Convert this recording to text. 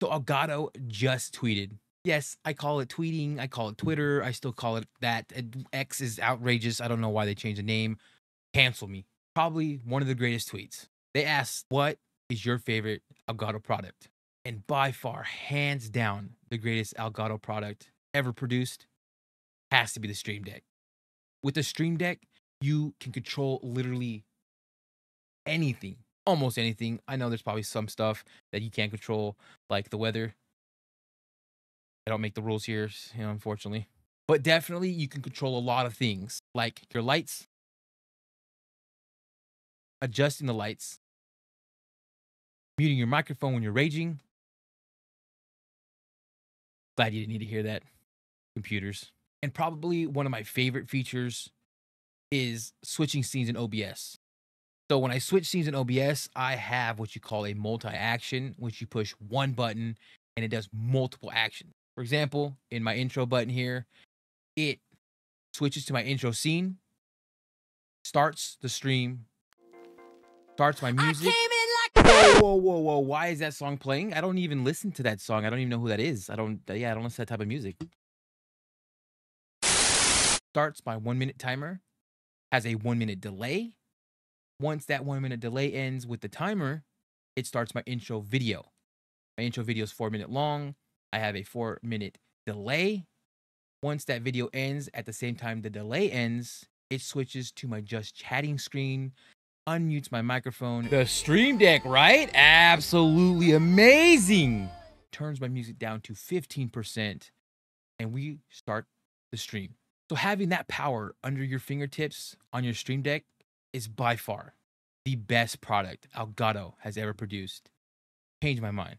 So Elgato just tweeted. Yes, I call it tweeting. I call it Twitter. I still call it that. X is outrageous. I don't know why they changed the name. Cancel me. Probably one of the greatest tweets. They asked, What is your favorite Elgato product? And by far, hands down, the greatest Elgato product ever produced has to be the Stream Deck. With the Stream Deck, you can control literally anything, almost anything. I know there's probably some stuff that you can't control, like the weather. I don't make the rules here, you know, unfortunately. But definitely, you can control a lot of things, like your lights, adjusting the lights, muting your microphone when you're raging. Glad you didn't need to hear that. Computers. And probably one of my favorite features is switching scenes in OBS. So when I switch scenes in OBS, I have what you call a multi-action, which you push one button and it does multiple actions. For example, in my intro button here, it switches to my intro scene, starts the stream, starts my music. Like- whoa, whoa, whoa, whoa! Why is that song playing? I don't even listen to that song. I don't even know who that is. I don't. Yeah, I don't listen to that type of music. Starts my one minute timer, has a one minute delay. Once that one minute delay ends with the timer, it starts my intro video. My intro video is four minute long. I have a four minute delay. Once that video ends, at the same time the delay ends, it switches to my just chatting screen, unmutes my microphone. The Stream Deck, right? Absolutely amazing. Turns my music down to 15%, and we start the stream. So having that power under your fingertips on your Stream Deck is by far the best product Elgato has ever produced. Changed my mind.